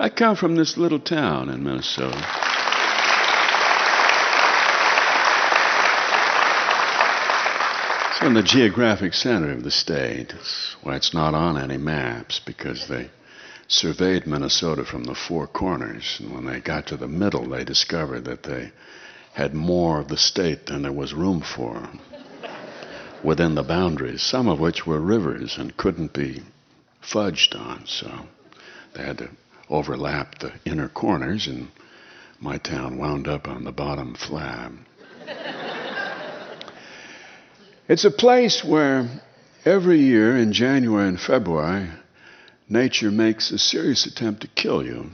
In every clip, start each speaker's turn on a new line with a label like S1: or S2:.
S1: I come from this little town in Minnesota. It's in the geographic center of the state. It's why it's not on any maps because they surveyed Minnesota from the four corners. And when they got to the middle, they discovered that they had more of the state than there was room for within the boundaries, some of which were rivers and couldn't be fudged on. So they had to overlap the inner corners, and my town wound up on the bottom flab. It's a place where every year in January and February, nature makes a serious attempt to kill you.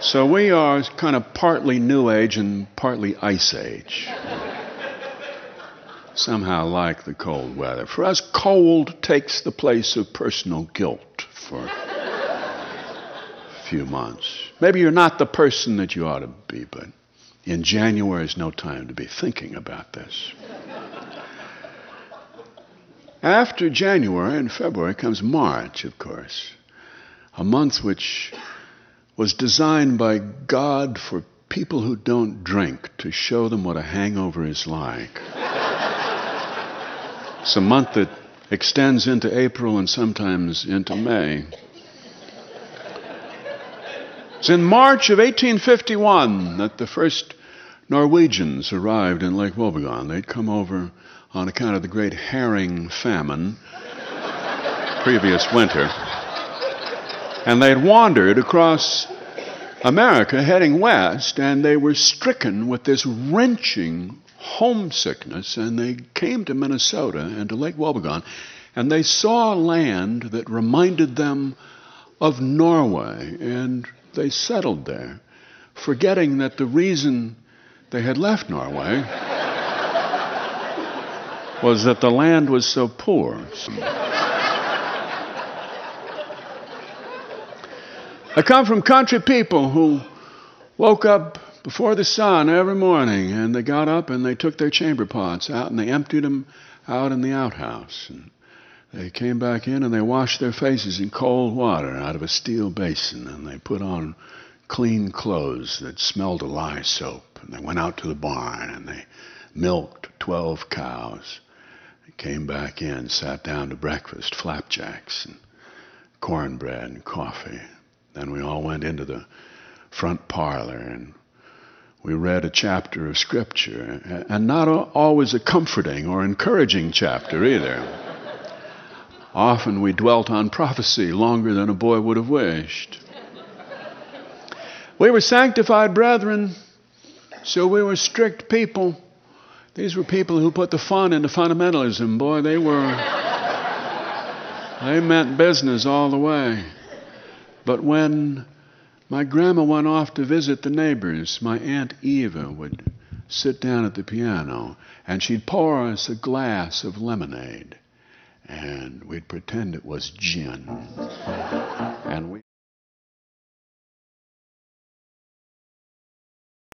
S1: so we are kind of partly New Age and partly Ice Age. Somehow like the cold weather. For us, cold takes the place of personal guilt for a few months. Maybe you're not the person that you ought to be, but in January is no time to be thinking about this. After January and February comes March, of course, a month which was designed by God for people who don't drink to show them what a hangover is like. It's a month that extends into April and sometimes into May. It's in March of 1851 that the first Norwegians arrived in Lake Wobegon. They'd come over on account of the great herring famine previous winter. And they'd wandered across America heading west, and they were stricken with this wrenching homesickness, and they came to Minnesota and to Lake Wobegon, and they saw land that reminded them of Norway, and they settled there, forgetting that the reason they had left Norway was that the land was so poor. I come from country people who woke up before the sun every morning and they got up and they took their chamber pots out and they emptied them out in the outhouse. And they came back in and they washed their faces in cold water out of a steel basin and they put on clean clothes that smelled of lye soap. And they went out to the barn and they milked 12 cows. They came back in, sat down to breakfast, flapjacks and cornbread and coffee. Then we all went into the front parlor and we read a chapter of Scripture, and not always a comforting or encouraging chapter either. Often we dwelt on prophecy longer than a boy would have wished. We were sanctified brethren, so we were strict people. These were people who put the fun into fundamentalism. Boy, they were. they meant business all the way. But when my grandma went off to visit the neighbors, my Aunt Eva would sit down at the piano and she'd pour us a glass of lemonade and we'd pretend it was gin. And we